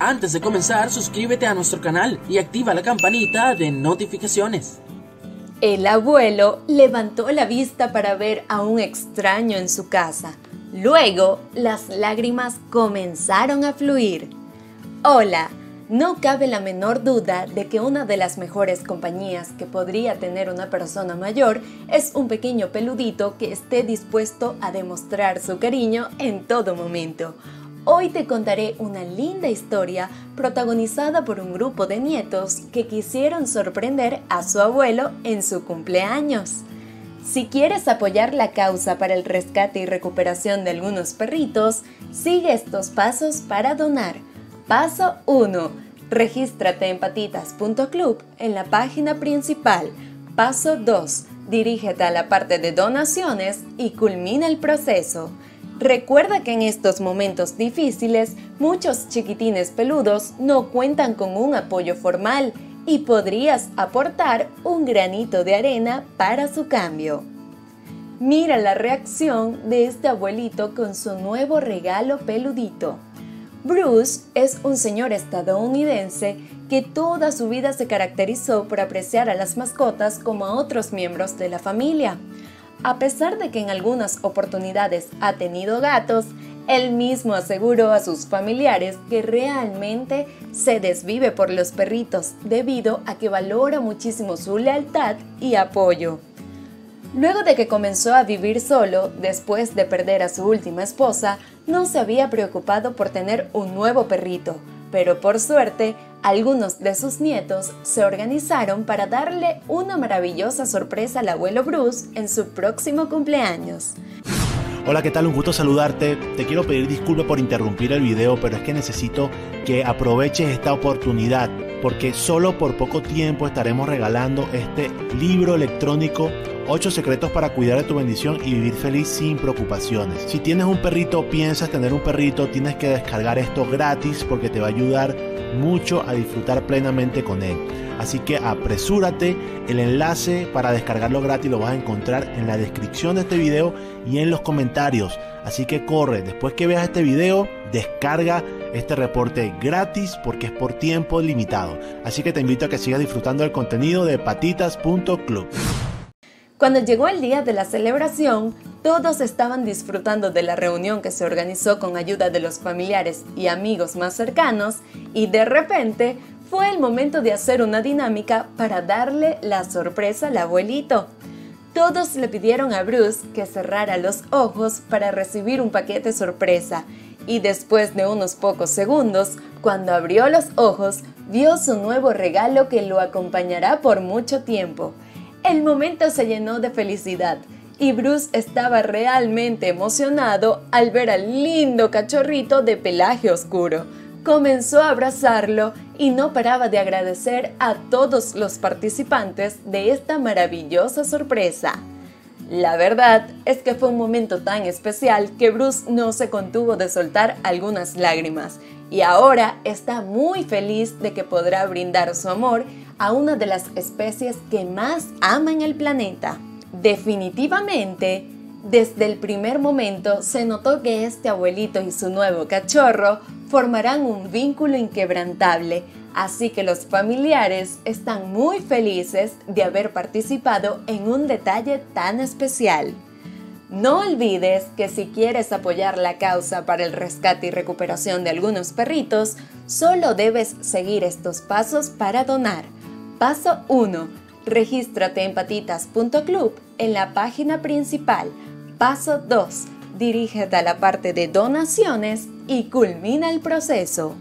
Antes de comenzar, suscríbete a nuestro canal y activa la campanita de notificaciones. El abuelo levantó la vista para ver a un extraño en su casa. Luego, las lágrimas comenzaron a fluir. Hola, no cabe la menor duda de que una de las mejores compañías que podría tener una persona mayor es un pequeño peludito que esté dispuesto a demostrar su cariño en todo momento. Hoy te contaré una linda historia protagonizada por un grupo de nietos que quisieron sorprender a su abuelo en su cumpleaños. Si quieres apoyar la causa para el rescate y recuperación de algunos perritos, sigue estos pasos para donar. Paso 1. Regístrate en patitas.club en la página principal. Paso 2. Dirígete a la parte de donaciones y culmina el proceso. Recuerda que en estos momentos difíciles muchos chiquitines peludos no cuentan con un apoyo formal y podrías aportar un granito de arena para su cambio. Mira la reacción de este abuelito con su nuevo regalo peludito. Bruce es un señor estadounidense que toda su vida se caracterizó por apreciar a las mascotas como a otros miembros de la familia. A pesar de que en algunas oportunidades ha tenido gatos, él mismo aseguró a sus familiares que realmente se desvive por los perritos debido a que valora muchísimo su lealtad y apoyo. Luego de que comenzó a vivir solo, después de perder a su última esposa, no se había preocupado por tener un nuevo perrito, pero por suerte, algunos de sus nietos se organizaron para darle una maravillosa sorpresa al abuelo Bruce en su próximo cumpleaños. Hola, ¿qué tal? Un gusto saludarte. Te quiero pedir disculpas por interrumpir el video, pero es que necesito que aproveches esta oportunidad, porque solo por poco tiempo estaremos regalando este libro electrónico 8 secretos para cuidar de tu bendición y vivir feliz sin preocupaciones. Si tienes un perrito, piensas tener un perrito, tienes que descargar esto gratis porque te va a ayudar mucho a disfrutar plenamente con él. Así que apresúrate, el enlace para descargarlo gratis lo vas a encontrar en la descripción de este video y en los comentarios. Así que corre, después que veas este video, descarga este reporte gratis porque es por tiempo limitado. Así que te invito a que sigas disfrutando del contenido de patitas.club. Cuando llegó el día de la celebración, todos estaban disfrutando de la reunión que se organizó con ayuda de los familiares y amigos más cercanos y de repente fue el momento de hacer una dinámica para darle la sorpresa al abuelito. Todos le pidieron a Bruce que cerrara los ojos para recibir un paquete sorpresa y después de unos pocos segundos, cuando abrió los ojos, vio su nuevo regalo que lo acompañará por mucho tiempo. El momento se llenó de felicidad y Bruce estaba realmente emocionado al ver al lindo cachorrito de pelaje oscuro. Comenzó a abrazarlo y no paraba de agradecer a todos los participantes de esta maravillosa sorpresa. La verdad es que fue un momento tan especial que Bruce no se contuvo de soltar algunas lágrimas y ahora está muy feliz de que podrá brindar su amor a una de las especies que más ama en el planeta. Definitivamente, desde el primer momento se notó que este abuelito y su nuevo cachorro formarán un vínculo inquebrantable, así que los familiares están muy felices de haber participado en un detalle tan especial. No olvides que si quieres apoyar la causa para el rescate y recuperación de algunos perritos, solo debes seguir estos pasos para donar. Paso 1. Regístrate en patitas.club en la página principal. Paso 2. Dirígete a la parte de donaciones y culmina el proceso.